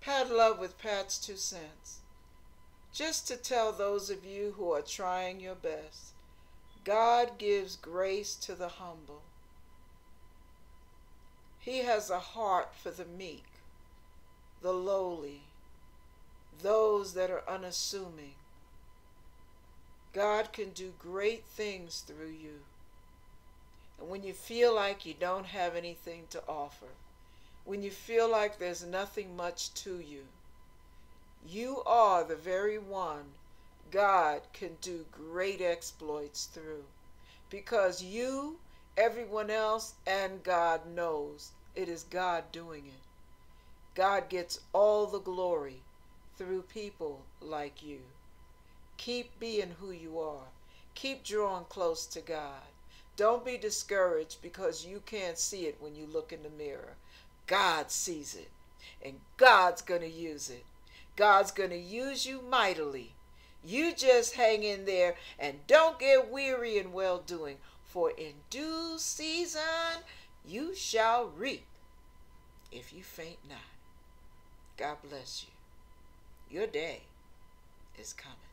Pat Love with Pat's Two Cents. Just to tell those of you who are trying your best, God gives grace to the humble. He has a heart for the meek, the lowly, those that are unassuming. God can do great things through you. And when you feel like you don't have anything to offer, when you feel like there's nothing much to you, you are the very one God can do great exploits through. Because you, everyone else, and God knows it is God doing it. God gets all the glory through people like you. Keep being who you are. Keep drawing close to God. Don't be discouraged because you can't see it when you look in the mirror. God sees it, and God's going to use it. God's going to use you mightily. You just hang in there and don't get weary in well doing, for in due season you shall reap if you faint not. God bless you. Your day is coming.